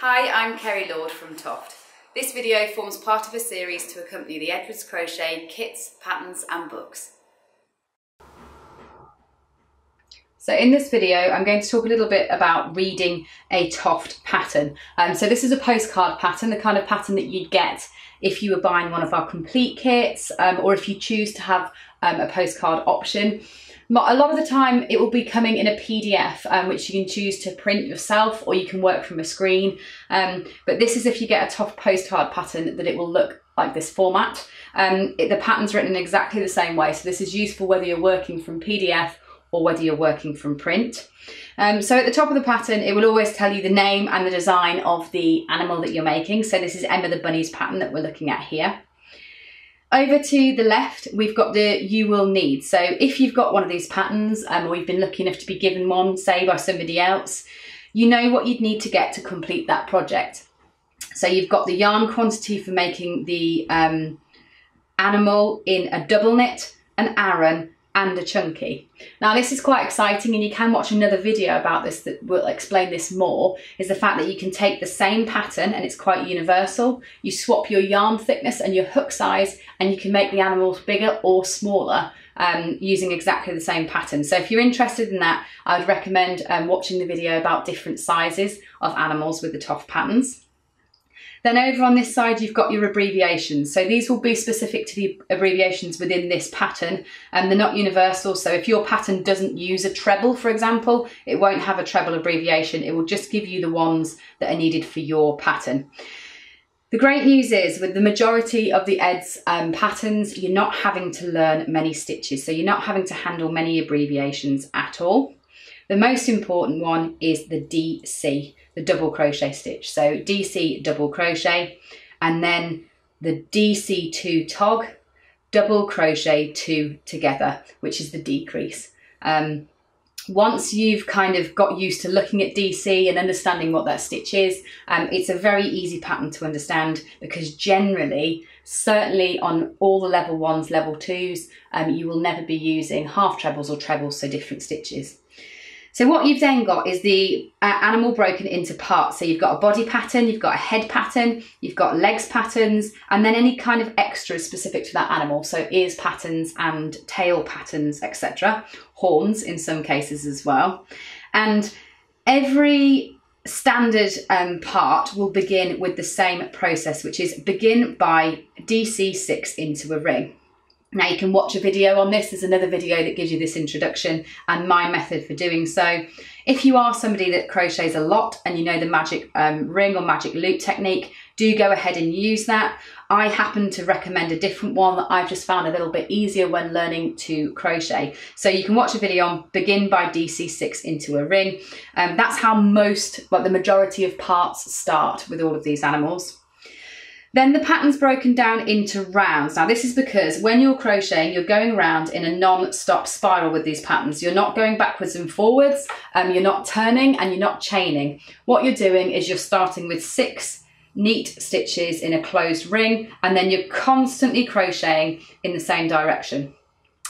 Hi, I'm Kerry Lord from Toft. This video forms part of a series to accompany the Edward's Crochet kits, patterns and books. So in this video, I'm going to talk a little bit about reading a Toft pattern. Um, so this is a postcard pattern, the kind of pattern that you'd get if you were buying one of our complete kits um, or if you choose to have um, a postcard option. A lot of the time it will be coming in a PDF, um, which you can choose to print yourself or you can work from a screen. Um, but this is if you get a Toft postcard pattern that it will look like this format. Um, it, the pattern's written in exactly the same way. So this is useful whether you're working from PDF or whether you're working from print. Um, so at the top of the pattern, it will always tell you the name and the design of the animal that you're making. So this is Emma the Bunny's pattern that we're looking at here. Over to the left, we've got the you will need. So if you've got one of these patterns um, or you've been lucky enough to be given one, say by somebody else, you know what you'd need to get to complete that project. So you've got the yarn quantity for making the um, animal in a double knit, an aran, and a chunky. Now this is quite exciting and you can watch another video about this that will explain this more, is the fact that you can take the same pattern and it's quite universal. You swap your yarn thickness and your hook size and you can make the animals bigger or smaller um, using exactly the same pattern. So if you're interested in that, I would recommend um, watching the video about different sizes of animals with the Toft patterns. Then over on this side, you've got your abbreviations. So these will be specific to the abbreviations within this pattern and they're not universal. So if your pattern doesn't use a treble, for example, it won't have a treble abbreviation. It will just give you the ones that are needed for your pattern. The great news is with the majority of the Ed's um, patterns, you're not having to learn many stitches. So you're not having to handle many abbreviations at all. The most important one is the DC the double crochet stitch. So DC double crochet and then the DC2 tog, double crochet two together, which is the decrease. Um, once you've kind of got used to looking at DC and understanding what that stitch is, um, it's a very easy pattern to understand because generally, certainly on all the level ones, level twos, um, you will never be using half trebles or trebles, so different stitches. So what you've then got is the uh, animal broken into parts. So you've got a body pattern, you've got a head pattern, you've got legs patterns, and then any kind of extras specific to that animal. So ears patterns and tail patterns, etc. Horns in some cases as well. And every standard um, part will begin with the same process, which is begin by DC6 into a ring. Now you can watch a video on this. There's another video that gives you this introduction and my method for doing so. If you are somebody that crochets a lot and you know the magic um, ring or magic loop technique, do go ahead and use that. I happen to recommend a different one that I've just found a little bit easier when learning to crochet. So you can watch a video on begin by DC6 into a ring. Um, that's how most, like the majority of parts start with all of these animals. Then the pattern's broken down into rounds. Now this is because when you're crocheting, you're going around in a non-stop spiral with these patterns. You're not going backwards and forwards, um, you're not turning and you're not chaining. What you're doing is you're starting with six neat stitches in a closed ring and then you're constantly crocheting in the same direction.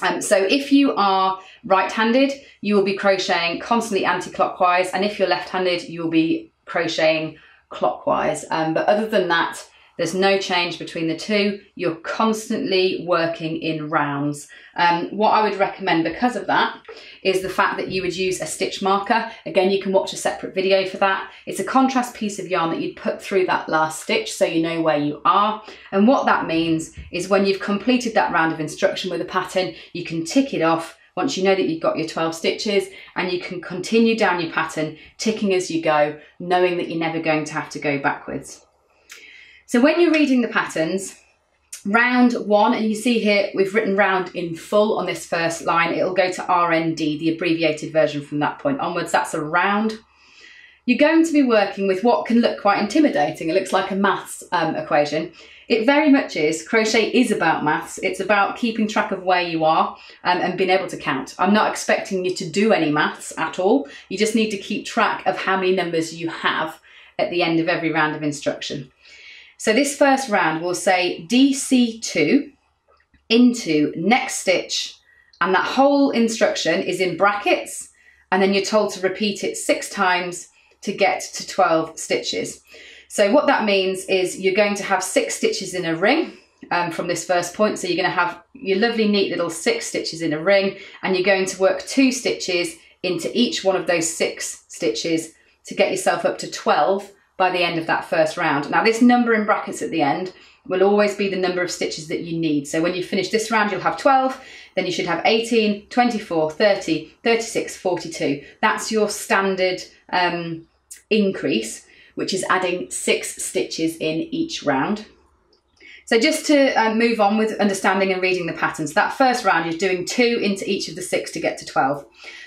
Um, so if you are right-handed, you will be crocheting constantly anti-clockwise and if you're left-handed, you will be crocheting clockwise. Um, but other than that, there's no change between the two. You're constantly working in rounds. Um, what I would recommend because of that is the fact that you would use a stitch marker. Again, you can watch a separate video for that. It's a contrast piece of yarn that you'd put through that last stitch so you know where you are. And what that means is when you've completed that round of instruction with a pattern, you can tick it off once you know that you've got your 12 stitches and you can continue down your pattern ticking as you go knowing that you're never going to have to go backwards. So when you're reading the patterns, round one, and you see here we've written round in full on this first line, it'll go to RND, the abbreviated version from that point onwards, that's a round. You're going to be working with what can look quite intimidating. It looks like a maths um, equation. It very much is. Crochet is about maths. It's about keeping track of where you are um, and being able to count. I'm not expecting you to do any maths at all. You just need to keep track of how many numbers you have at the end of every round of instruction. So this first round will say DC2 into next stitch and that whole instruction is in brackets and then you're told to repeat it six times to get to 12 stitches. So what that means is you're going to have six stitches in a ring um, from this first point. So you're going to have your lovely neat little six stitches in a ring and you're going to work two stitches into each one of those six stitches to get yourself up to 12 by the end of that first round. Now this number in brackets at the end will always be the number of stitches that you need. So when you finish this round, you'll have 12, then you should have 18, 24, 30, 36, 42. That's your standard um, increase, which is adding six stitches in each round. So just to uh, move on with understanding and reading the patterns, that first round you're doing two into each of the six to get to 12.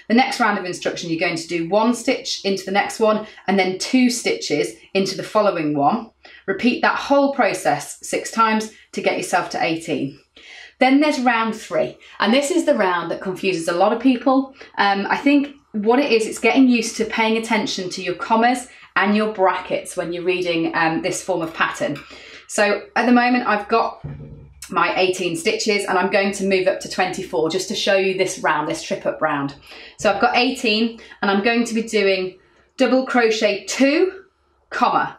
The next round of instruction you're going to do one stitch into the next one and then two stitches into the following one. Repeat that whole process six times to get yourself to 18. Then there's round three, and this is the round that confuses a lot of people. Um, I think what it is, it's getting used to paying attention to your commas and your brackets when you're reading um, this form of pattern. So at the moment I've got my 18 stitches and I'm going to move up to 24 just to show you this round, this trip up round. So I've got 18 and I'm going to be doing double crochet two, comma,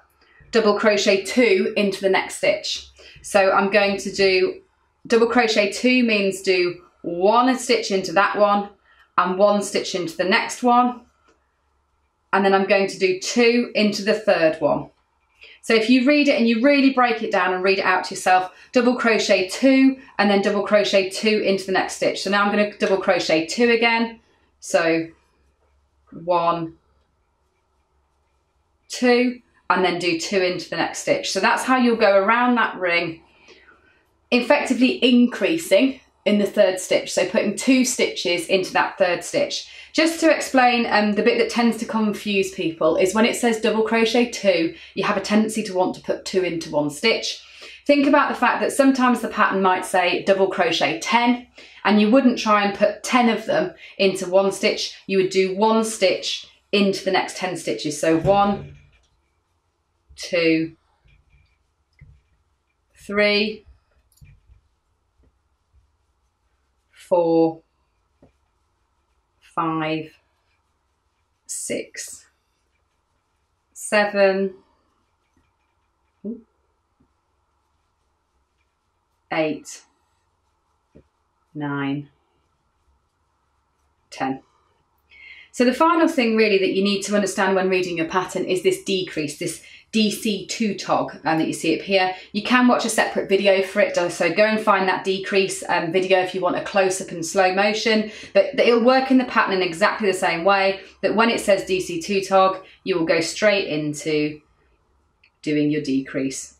double crochet two into the next stitch. So I'm going to do double crochet two means do one stitch into that one and one stitch into the next one. And then I'm going to do two into the third one. So if you read it and you really break it down and read it out to yourself, double crochet two and then double crochet two into the next stitch. So now I'm going to double crochet two again. So one, two, and then do two into the next stitch. So that's how you'll go around that ring, effectively increasing in the third stitch. So putting two stitches into that third stitch. Just to explain, um, the bit that tends to confuse people is when it says double crochet two, you have a tendency to want to put two into one stitch. Think about the fact that sometimes the pattern might say double crochet 10 and you wouldn't try and put 10 of them into one stitch. You would do one stitch into the next 10 stitches. So one, two, three, four, five, six, seven, eight, nine, ten. So the final thing really that you need to understand when reading a pattern is this decrease, this DC2 tog um, that you see up here. You can watch a separate video for it, so go and find that decrease um, video if you want a close-up and slow motion, but it'll work in the pattern in exactly the same way, that when it says DC2 tog, you will go straight into doing your decrease.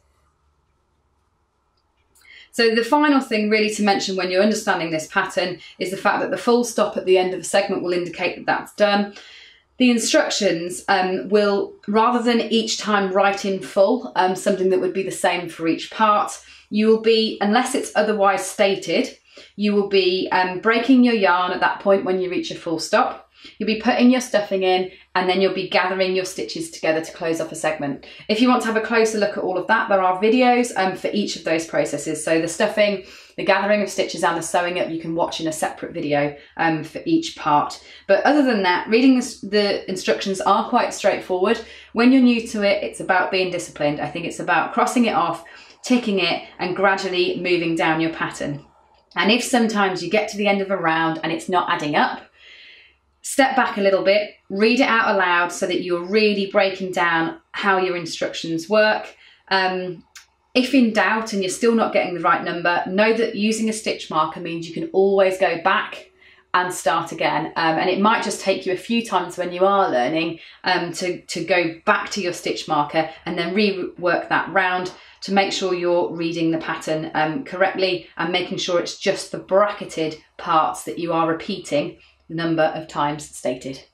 So the final thing really to mention when you're understanding this pattern is the fact that the full stop at the end of a segment will indicate that that's done. The instructions um, will, rather than each time write in full, um, something that would be the same for each part, you will be, unless it's otherwise stated, you will be um, breaking your yarn at that point when you reach a full stop. You'll be putting your stuffing in and then you'll be gathering your stitches together to close off a segment. If you want to have a closer look at all of that, there are videos um, for each of those processes. So the stuffing, the gathering of stitches and the sewing up, you can watch in a separate video um, for each part. But other than that, reading the instructions are quite straightforward. When you're new to it, it's about being disciplined. I think it's about crossing it off, ticking it and gradually moving down your pattern. And if sometimes you get to the end of a round and it's not adding up, step back a little bit, read it out aloud so that you're really breaking down how your instructions work. Um, if in doubt and you're still not getting the right number, know that using a stitch marker means you can always go back and start again. Um, and it might just take you a few times when you are learning um, to, to go back to your stitch marker and then rework that round to make sure you're reading the pattern um, correctly and making sure it's just the bracketed parts that you are repeating the number of times stated.